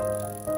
Música